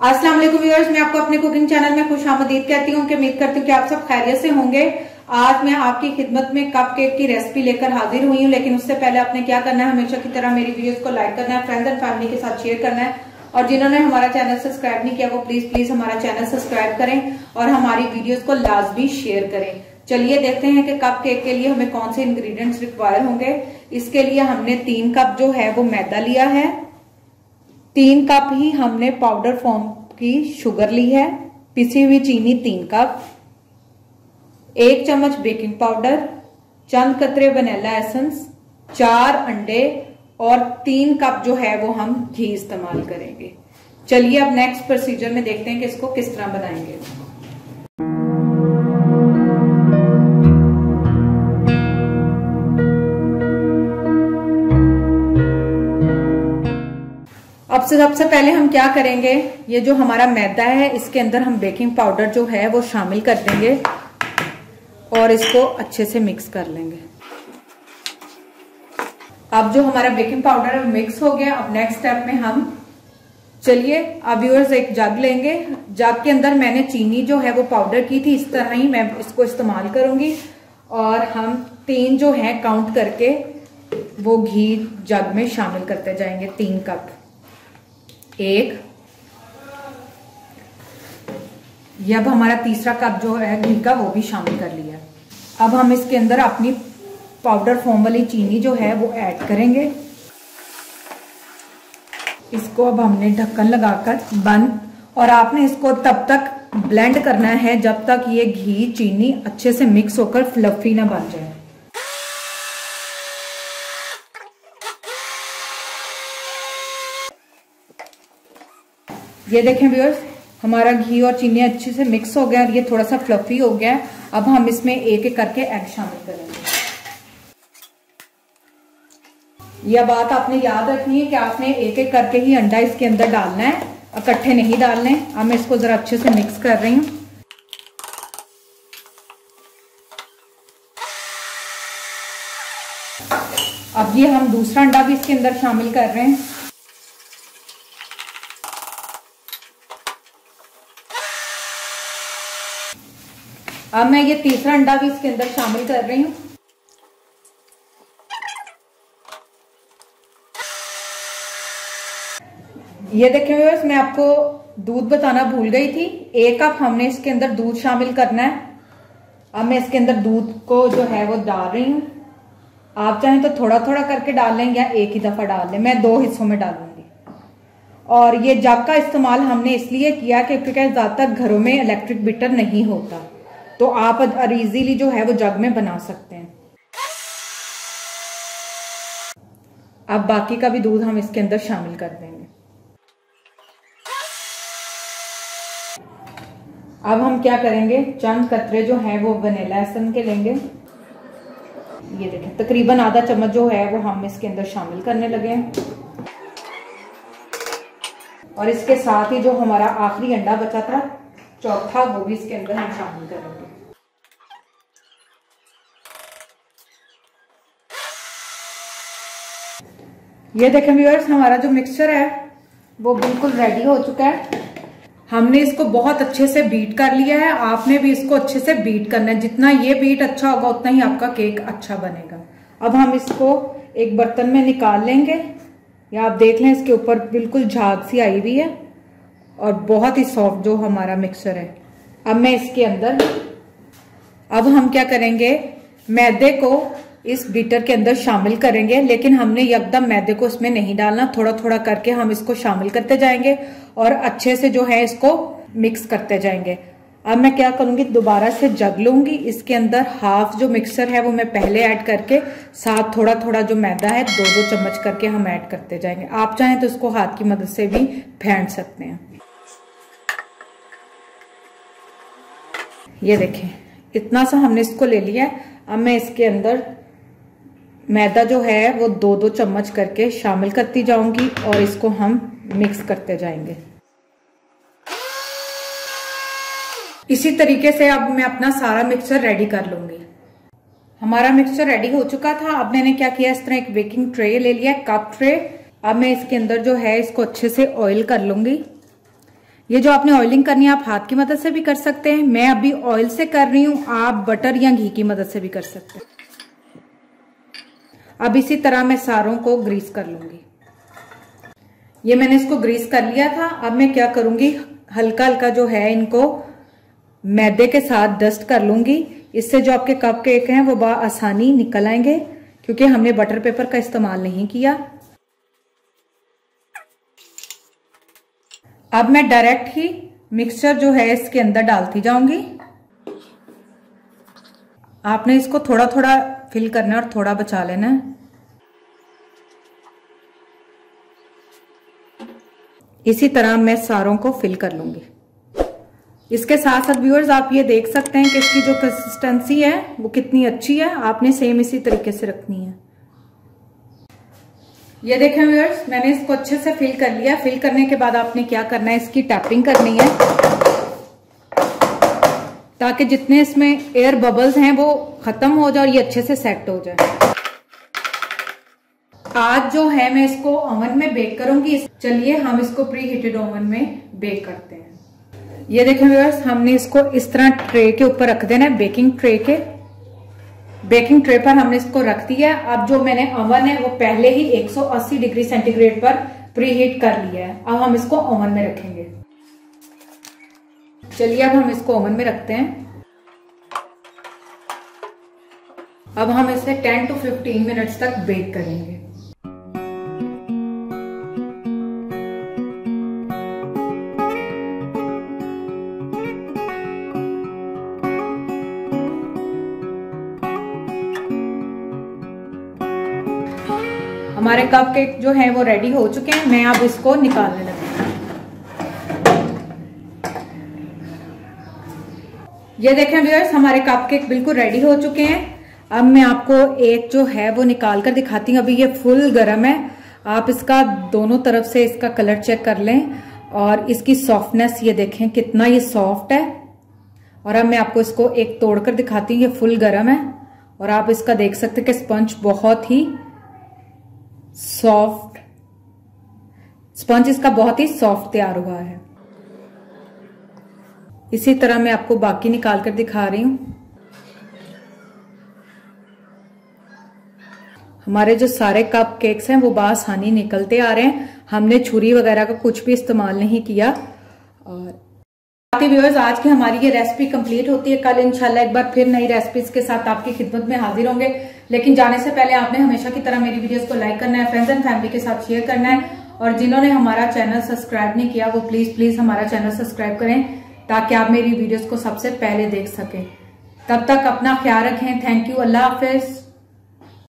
अस्सलाम वालेकुम व्यूअर्स, मैं आपको अपने कुकिंग चैनल में खुश आमदीद कहती हूँ कि उम्मीद करती हूँ कि आप सब खैरियत से होंगे। आज मैं आपकी खिदमत में कप केक की रेसिपी लेकर हाजिर हुई हूँ, लेकिन उससे पहले आपने क्या करना है, हमेशा की तरह मेरी वीडियोस को लाइक करना है फ्रेंड्स एंड फैमिली के साथ शेयर करना है। और जिन्होंने हमारा चैनल सब्सक्राइब नहीं किया, वो प्लीज़ प्लीज़ हमारा चैनल सब्सक्राइब करें और हमारी वीडियोज़ को लाजमी शेयर करें। चलिए देखते हैं कि कप केक के लिए हमें कौन से इंग्रेडिएंट्स रिक्वायर होंगे। इसके लिए हमने तीन कप जो है, वो मैदा लिया है। तीन कप ही हमने पाउडर फॉर्म की शुगर ली है। पिसी हुई चीनी तीन कप। एक चम्मच बेकिंग पाउडर चंद कतरे वनीला एसेंस चार अंडे और तीन कप जो है वो हम घी इस्तेमाल करेंगे। चलिए अब नेक्स्ट प्रोसीजर में देखते हैं कि इसको किस तरह बनाएँगे। अब से सबसे पहले हम क्या करेंगे? ये जो हमारा मैदा है, इसके अंदर हम बेकिंग पाउडर जो है, वो शामिल कर देंगे और इसको अच्छे से मिक्स कर लेंगे। अब जो हमारा बेकिंग पाउडर मिक्स हो गया, अब नेक्स्ट स्टेप में हम चलिए, अब व्यूअर्स एक जग लेंगे। जग के अंदर मैंने चीनी जो है, वो पाउडर की थी, इस तरह ही मैं इसको इस्तेमाल करूँगी। और हम तीन जो है काउंट करके वो घी जग में शामिल करते जाएँगे, तीन कप एक। ये अब हमारा तीसरा कप जो है, घी का, वो भी शामिल कर लिया। अब हम इसके अंदर अपनी पाउडर फॉर्म वाली चीनी जो है, वो ऐड करेंगे। इसको अब हमने ढक्कन लगाकर बंद। और आपने इसको तब तक ब्लेंड करना है जब तक ये घी, चीनी अच्छे से मिक्स होकर फ्लफी ना बन जाए। ये देखें व्यूअर्स हमारा घी और चीनी अच्छे से मिक्स हो गया और ये थोड़ा सा फ्लफी हो गया अब हम इसमें एक एक करके एग शामिल करेंगे। यह बात आपने याद रखनी है कि आपने एक एक करके ही अंडा इसके अंदर डालना है। इकट्ठे नहीं डालने। अब मैं इसको जरा अच्छे से मिक्स कर रही हूँ। अब ये हम दूसरा अंडा भी इसके अंदर शामिल कर रहे हैं। अब मैं ये तीसरा अंडा भी इसके अंदर शामिल कर रही हूँ। ये देखें व्यूअर्स मैं आपको दूध बताना भूल गई थी। एक कप हमने इसके अंदर दूध शामिल करना है। अब मैं इसके अंदर दूध को जो है वो डाल रही हूँ। आप चाहें तो थोड़ा थोड़ा करके डाल लें या एक ही दफ़ा डाल लें। मैं दो हिस्सों में डालूँगी। और ये जग का इस्तेमाल हमने इसलिए किया क्योंकि ज़्यादातर घरों में इलेक्ट्रिक बिटर नहीं होता। तो आप इजीली जो है वो जग में बना सकते हैं। अब बाकी का भी दूध हम इसके अंदर शामिल कर देंगे। अब हम क्या करेंगे? चंद कतरे जो है वो वनीला एसन के लेंगे। ये देखें, तकरीबन आधा चम्मच जो है वो हम इसके अंदर शामिल करने लगे हैं। और इसके साथ ही जो हमारा आखिरी अंडा बचा था चौथा वो भी इसके अंदर हम शामिल करेंगे। ये देखें व्यूअर्स हमारा जो मिक्सचर है, वो बिल्कुल रेडी हो चुका है। हमने इसको बहुत अच्छे से बीट कर लिया है। आपने भी इसको अच्छे से बीट करना है। जितना ये बीट अच्छा होगा, उतना ही आपका केक अच्छा बनेगा। अब हम इसको एक बर्तन में निकाल लेंगे। या आप देख लें, इसके ऊपर बिल्कुल झाग सी आई हुई है। और बहुत ही सॉफ्ट जो हमारा मिक्सर है। अब मैं इसके अंदर, अब हम क्या करेंगे? मैदे को इस बीटर के अंदर शामिल करेंगे, लेकिन हमने यकदम मैदे को इसमें नहीं डालना थोड़ा थोड़ा करके हम इसको शामिल करते जाएँगे और अच्छे से जो है इसको मिक्स करते जाएँगे। अब मैं क्या करूँगी? दोबारा से जग लूँगी। इसके अंदर हाफ़ जो मिक्सर है वो मैं पहले ऐड करके, साथ थोड़ा थोड़ा जो मैदा है दो दो चम्मच करके हम ऐड करते जाएँगे। आप चाहें तो इसको हाथ की मदद से भी फेंट सकते हैं। ये देखें, इतना सा हमने इसको ले लिया अब मैं इसके अंदर मैदा जो है, वो दो दो चम्मच करके शामिल करती जाऊँगी और इसको हम मिक्स करते जाएँगे। इसी तरीके से अब मैं अपना सारा मिक्सचर रेडी कर लूँगी। हमारा मिक्सचर रेडी हो चुका था। अब मैंने क्या किया, इस तरह एक बेकिंग ट्रे ले लिया, कप ट्रे। अब मैं इसके अंदर जो है, इसको अच्छे से ऑयल कर लूँगी। ये जो आपने ऑयलिंग करनी है, आप हाथ की मदद से भी कर सकते हैं। मैं अभी ऑयल से कर रही हूँ, आप बटर या घी की मदद से भी कर सकते हैं। अब इसी तरह मैं सारों को ग्रीस कर लूँगी। ये मैंने इसको ग्रीस कर लिया था। अब मैं क्या करूँगी? हल्का हल्का जो है इनको मैदे के साथ डस्ट कर लूँगी। इससे जो आपके कप केक हैं, वो आसानी निकल आएँगे, क्योंकि हमने बटर पेपर का इस्तेमाल नहीं किया। अब मैं डायरेक्ट ही मिक्सचर जो है इसके अंदर डालती जाऊँगी। आपने इसको थोड़ा थोड़ा फिल करना है और थोड़ा बचा लेना है। इसी तरह मैं सारों को फिल कर लूँगी। इसके साथ साथ व्यूअर्स आप ये देख सकते हैं कि इसकी जो कंसिस्टेंसी है, वो कितनी अच्छी है। आपने सेम इसी तरीके से रखनी है। ये देखें व्यूअर्स मैंने इसको अच्छे से फिल कर लिया। फिल करने के बाद आपने क्या करना है? इसकी टैपिंग करनी है। ताकि जितने इसमें एयर बबल्स हैं, वो खत्म हो जाए और ये अच्छे से सेट हो जाए। आज जो है, मैं इसको ओवन में बेक करूँगी। चलिए, हम इसको प्री हीटेड ओवन में बेक करते हैं। ये देखें व्यूअर्स हमने इसको इस तरह ट्रे के ऊपर रख देना है बेकिंग ट्रे के। बेकिंग ट्रे पर हमने इसको रख दिया है। अब जो मैंने ओवन है, वो पहले ही 180 डिग्री सेंटीग्रेड पर प्री हीट कर लिया है। अब हम इसको ओवन में रखेंगे। चलिए अब हम इसको ओवन में रखते हैं। अब हम इसे 10 टू 15 मिनट्स तक बेक करेंगे। हमारे कप केक जो है वो रेडी हो चुके हैं। मैं अब इसको निकालने लगी ये देखें व्यूअर्स हमारे कप केक बिल्कुल रेडी हो चुके हैं। अब मैं आपको एक जो है वो निकाल कर दिखाती हूँ। अभी ये फुल गर्म है। आप इसका दोनों तरफ़ से इसका कलर चेक कर लें और इसकी सॉफ्टनेस ये देखें कितना ये सॉफ्ट है। और अब मैं आपको इसको एक तोड़कर दिखाती हूँ। ये फुल गर्म है। और आप इसका देख सकते हैं कि स्पंज बहुत ही सॉफ्ट। स्पंज इसका बहुत ही सॉफ्ट तैयार हुआ है। इसी तरह मैं आपको बाकी निकाल कर दिखा रही हूँ। हमारे जो सारे कप केक्स हैं, वो बासानी निकलते आ रहे हैं। हमने छुरी वगैरह का कुछ भी इस्तेमाल नहीं किया। और व्यूअर्स आज की हमारी ये रेसिपी कंप्लीट होती है। कल इंशाल्लाह एक बार फिर नई रेसिपीज़ के साथ आपकी खिदमत में हाजिर होंगे। लेकिन जाने से पहले आपने हमेशा की तरह मेरी वीडियोस को लाइक करना है फ्रेंड्स एंड फैमिली के साथ शेयर करना है। और जिन्होंने हमारा चैनल सब्सक्राइब नहीं किया, वो प्लीज़ प्लीज़ हमारा चैनल सब्सक्राइब करें, ताकि आप मेरी वीडियोज़ को सबसे पहले देख सकें। तब तक अपना ख्याल रखें। थैंक यू अल्लाह हाफिज।